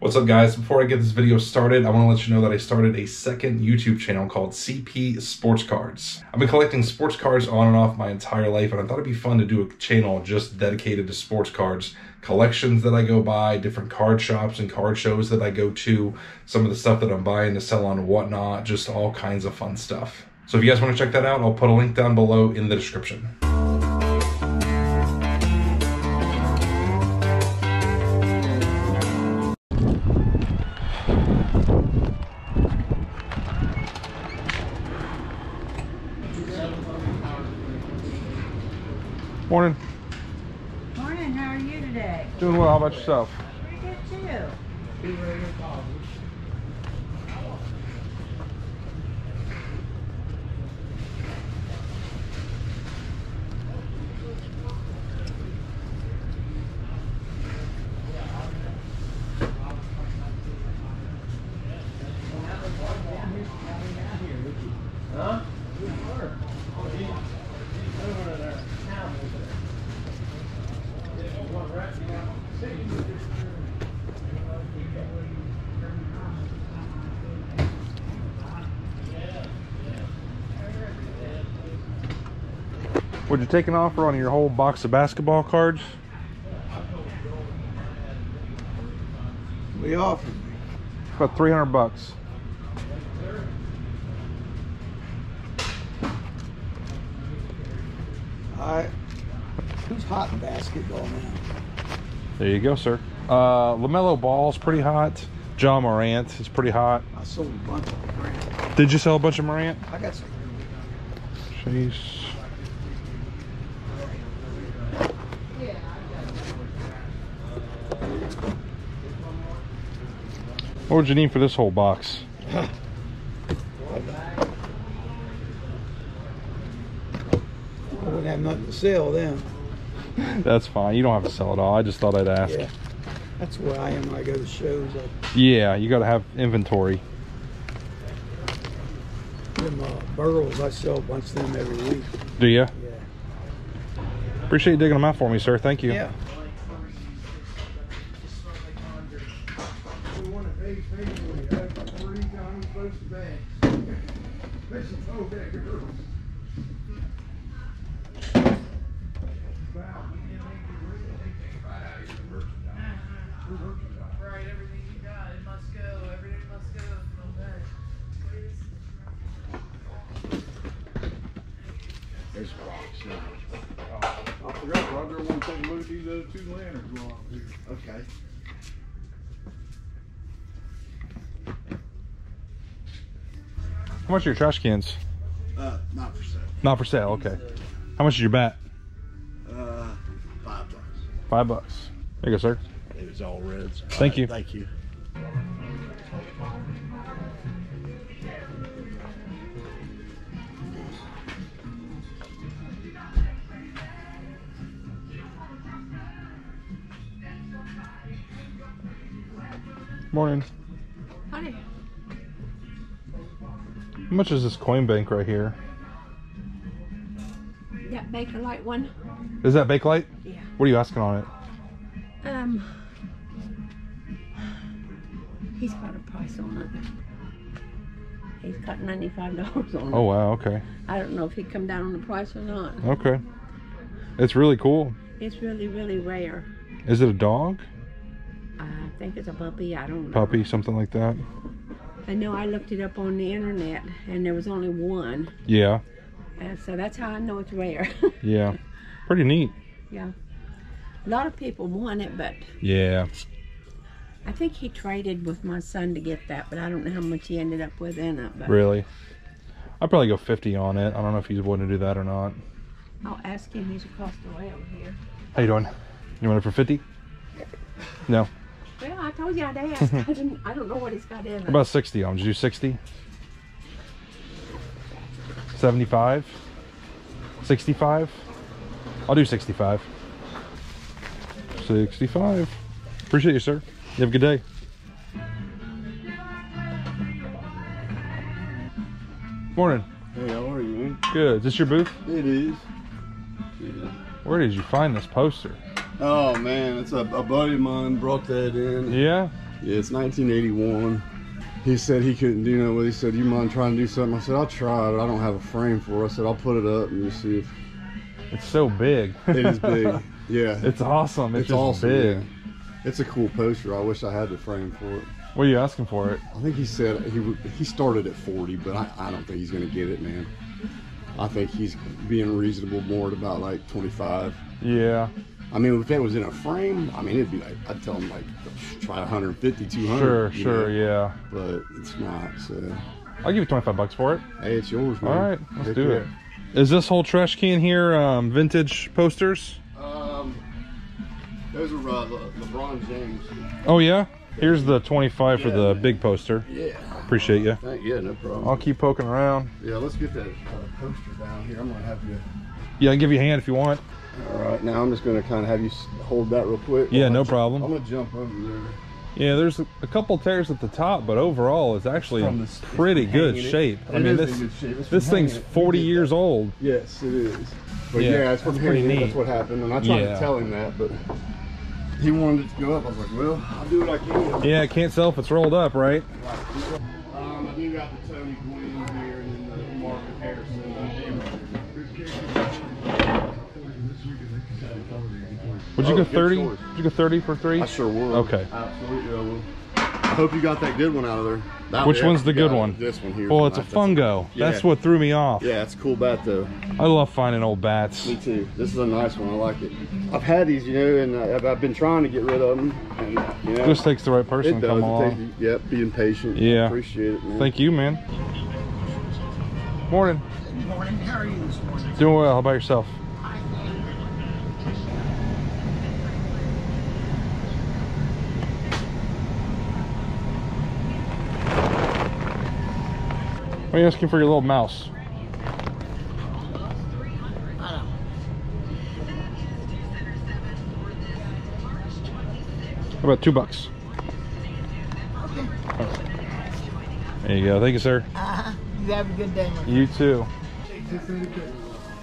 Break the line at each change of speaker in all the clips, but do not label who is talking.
What's up guys? Before I get this video started, I want to let you know that I started a second YouTube channel called CP Sports Cards. I've been collecting sports cards on and off my entire life and I thought it'd be fun to do a channel just dedicated to sports cards. Collections that I go by, different card shops and card shows that I go to, some of the stuff that I'm buying to sell on whatnot, just all kinds of fun stuff. So if you guys want to check that out, I'll put a link down below in the description. Yourself? Would you take an offer on your whole box of basketball cards?
We offered.
About 300 bucks.
I. Who's hot in basketball now?
There you go, sir. Uh, LaMelo Ball's pretty hot. Ja Morant is pretty hot.
I sold a bunch of them. Grant.
Did you sell a bunch of Morant?
I got some.
Jeez. What would you need for this whole box?
I wouldn't have nothing to sell then.
That's fine. You don't have to sell it all. I just thought I'd ask.
Yeah. That's where I am when I go to shows. I,
Yeah, you got to have inventory.
them uh, burls, I sell a bunch of them every week.
Do you?
Yeah.
Appreciate you digging them out for me, sir. Thank you.
Yeah.
Right, everything you got, it must go, everything must go.
There's a box. yeah. I forgot, Roger, I want to take a look at these other two lanterns while I'm here.
Okay.
How much are your trash cans?
Uh, not for sale.
Not for sale. Okay. How much is your bat?
Uh, five bucks.
Five bucks. There you go, sir.
It was all reds.
Thank you.
Thank you.
Morning. How much is this coin bank right here?
that Baker Light one?
Is that Bakelite?
Yeah.
What are you asking on it?
Um, he's got a price on it. He's got ninety-five dollars on it.
Oh wow. Okay.
I don't know if he'd come down on the price or not.
Okay. It's really cool.
It's really, really rare.
Is it a dog?
I think it's a puppy. I don't know.
Puppy? Something like that?
I know I looked it up on the internet, and there was only one,
Yeah.
and so that's how I know it's rare.
Yeah. Pretty neat.
yeah. A lot of people want it, but
Yeah.
I think he traded with my son to get that, but I don't know how much he ended up with in it. But
Really. I'd probably go 50 on it. I don't know if he's willing to do that or not.
I'll ask him. He's across the way over here.
How you doing? You want it for 50? No.
Well, I told you I'd ask. I didn't. I don't know what he's got in it.
About 60 on. Did you do 60? 75? 65? I'll do 65. 65. Appreciate you, sir. You have a good day. Morning.
Hey, how are you, man?
Good. Is this your booth?
It is.
Where did you find this poster?
Oh man, it's a, a buddy of mine brought that in.
Yeah.
Yeah, it's 1981. He said he couldn't do nothing with it. He said, you mind trying to do something? I said, I'll try, but I don't have a frame for it. I said, I'll put it up and just see if
It's so big.
it is big. Yeah.
it's awesome. It's,
It's awesome,
big.
yeah. It's a cool poster. I wish I had the frame for it.
What are you asking for it?
I think he said he he started at 40, but I, I don't think he's going to get it, man. I think he's being reasonable more at about like 25.
Yeah.
I mean, if it was in a frame, I mean, it'd be like, I'd tell him like, try 150, 200.
Sure, sure,
know,
yeah.
But it's not, so.
I'll give you 25 bucks for it.
Hey, it's yours, man.
All right, let's
Heck
do
yeah.
it. Is this whole trash can here um, vintage posters?
Um, those are uh, Le- LeBron James.
Oh, yeah? Here's the 25 for the
man.
big poster.
Yeah.
Appreciate you.
Thank, yeah, no problem.
I'll keep poking around.
Yeah, let's get that uh, poster down here. I'm gonna have you.
Yeah, I'll give you a hand if you want.
All right, now I'm just gonna kind of have you hold that real quick.
Yeah,
I'm
no problem.
I'm gonna jump over there.
Yeah, there's a, a couple tears at the top, but overall it's actually in
the s- it's
pretty good
hanging it.
shape. I
It
mean, this
shape.
This thing's
hanging it.
40 years old.
Yes, it is. But
Yeah,
yeah, it's from
that's pretty neat.
That's what happened, and I tried
Yeah.
to tell him that, but he wanted it to go up. I was like, well, I'll do what I can.
Yeah, it can't sell if it's rolled up, right?
Um, I do got the Tony Gwynn here, and then the Marvin Harrison. Uh,
Would you
Oh,
go 30? Would you go 30 for three?
I sure will.
Okay.
Absolutely, I will. I hope you got that good one out of there. That-
Which one's the good one?
This one here.
Well, it's a
That's-
fungo. That's
Yeah.
what threw me off.
Yeah, it's a cool bat though.
I love finding old bats.
Me too. This is a nice one. I like it. I've had these, you know, and uh, I've, I've been trying to get rid of them. And, you know,
Just takes the right person
it
to
does.
come
It
along.
takes, yep, being patient.
Yeah.
I appreciate it, man.
Thank you, man. Morning.
Morning. How are you this morning?
Doing well. How about yourself? What are you asking for your little mouse? How about two bucks? There you go. Thank you, sir.
Uh-huh. You have a good day, my
You too.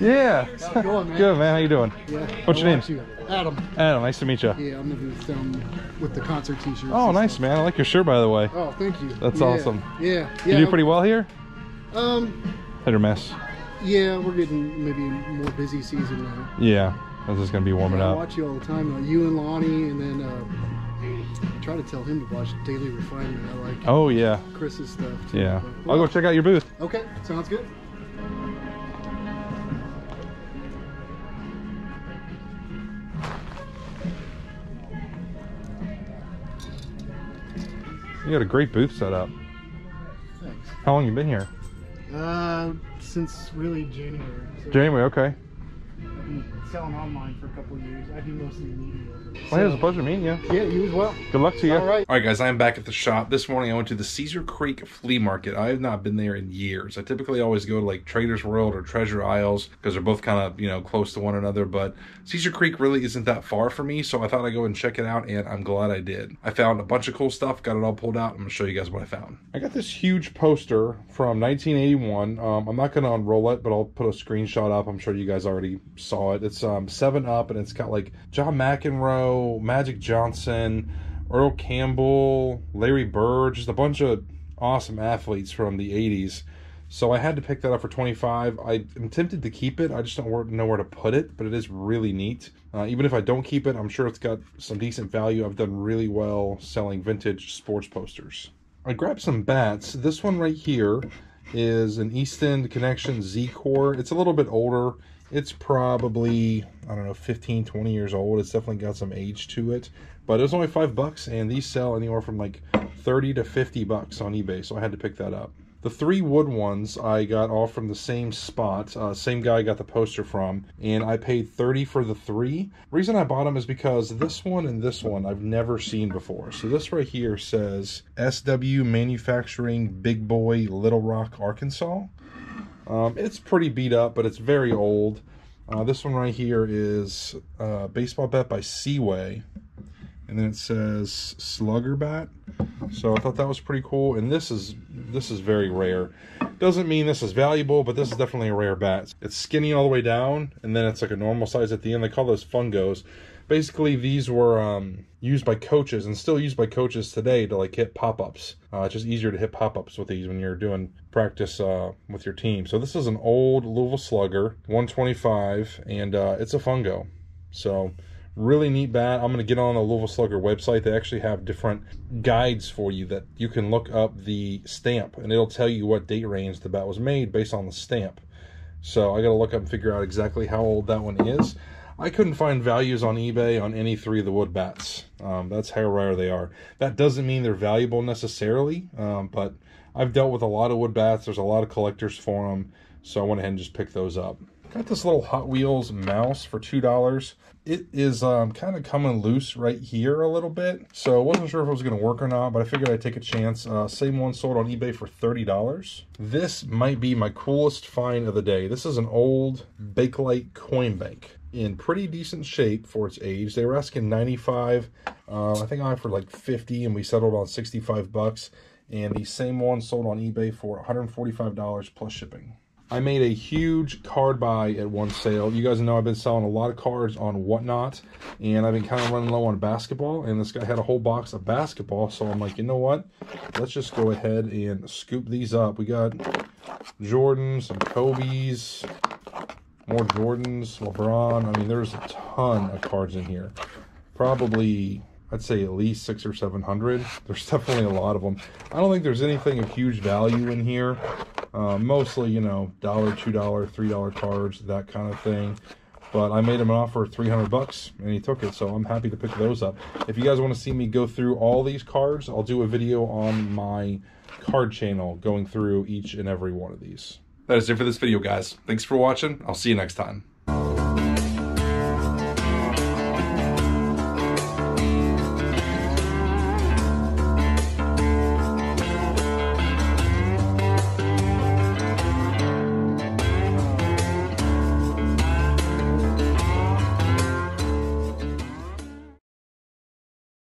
Yeah.
How's it going, man?
Good, man. How you doing?
Yeah.
What's your
I'll
name?
you. Adam.
Adam, nice to meet you.
Yeah, I'm the booth um, with the concert t-shirts.
Oh, nice,
stuff.
man. I like your shirt, by the way.
Oh, thank you.
That's
Yeah,
awesome.
Yeah.
You
Yeah.
do pretty well here?
Um,
Hit or miss?
yeah, we're getting maybe more busy season now.
Yeah. This is going to be warming
I
up.
watch you all the time. You and Lonnie, and then uh, I try to tell him to watch Daily Refinement. I like
Oh, yeah.
Chris's stuff too.
Yeah.
But-
I'll go check out your booth.
Okay, sounds good.
You got a great booth set up.
Thanks.
How long you been here?
Uh, since really January. So
January, okay.
I've been selling online for a couple of years. I do mostly media.
Well, it was a pleasure meeting you.
Yeah, you as well.
Good luck to you.
All right.
All right, guys, I'm back at the shop. This morning I went to the Caesar Creek Flea Market. I have not been there in years. I typically always go to like Trader's World or Treasure Aisles because they're both kind of, you know, close to one another. But Caesar Creek really isn't that far from me, so I thought I'd go and check it out, and I'm glad I did. I found a bunch of cool stuff, got it all pulled out. I'm going to show you guys what I found. I got this huge poster from 1981. Um, I'm not going to unroll it, but I'll put a screenshot up. I'm sure you guys already saw it. It's um, 7 Up, and it's got like John McEnroe, Magic Johnson, Earl Campbell, Larry Bird, just a bunch of awesome athletes from the 80s. So I had to pick that up for 25. I am tempted to keep it. I just don't know where to put it, but it is really neat. Uh, even if I don't keep it, I'm sure it's got some decent value. I've done really well selling vintage sports posters. I grabbed some bats. This one right here is an Easton Connection Z-Core. It's a little bit older. It's probably, I don't know, 15, 20 years old. It's definitely got some age to it. But it was only five bucks, and these sell anywhere from like 30 to 50 bucks on eBay, so I had to pick that up. The three wood ones I got all from the same spot, uh, same guy I got the poster from, and I paid 30 for the three. Reason I bought them is because this one and this one I've never seen before. So this right here says SW Manufacturing Big Boy Little Rock, Arkansas. Um, it's pretty beat up, but it's very old. Uh, this one right here is uh, Baseball Bat by Seaway. And then it says Slugger Bat. So I thought that was pretty cool. And this is this is very rare. Doesn't mean this is valuable, but this is definitely a rare bat. It's skinny all the way down, and then it's like a normal size at the end. They call those fungos. Basically these were um, used by coaches and still used by coaches today to like hit pop-ups. Uh, it's just easier to hit pop-ups with these when you're doing practice uh, with your team. So this is an old louisville slugger 125 and uh, it's a fungo. So really neat bat. I'm going to get on the louisville slugger website. They actually have different guides for you that you can look up the stamp and it'll tell you what date range the bat was made based on the stamp. So I got to look up and figure out exactly how old that one is. I couldn't find values on eBay on any three of the wood bats. Um, that's how rare they are. That doesn't mean they're valuable necessarily, um, but I've dealt with a lot of wood bats. There's a lot of collectors for them, so I went ahead and just picked those up. Got this little Hot Wheels mouse for $2. It is um, kind of coming loose right here a little bit, so I wasn't sure if it was going to work or not, but I figured I'd take a chance. Uh, same one sold on eBay for $30. This might be my coolest find of the day. This is an old Bakelite coin bank in pretty decent shape for its age. They were asking 95. Uh, I think I for like 50 and we settled on 65 bucks. And the same one sold on eBay for $145 plus shipping. I made a huge card buy at one sale. You guys know I've been selling a lot of cards on Whatnot, and I've been kind of running low on basketball, and this guy had a whole box of basketball, so I'm like, you know what? Let's just go ahead and scoop these up. We got Jordans, some Kobe's, more Jordans, LeBron. I mean, there's a ton of cards in here. Probably, I'd say at least six or 700. There's definitely a lot of them. I don't think there's anything of huge value in here. Uh, mostly, you know, dollar, two dollar, three dollar cards, that kind of thing. But I made him an offer of 300 bucks and he took it, so I'm happy to pick those up. If you guys want to see me go through all these cards, I'll do a video on my card channel going through each and every one of these. That is it for this video, guys. Thanks for watching. I'll see you next time.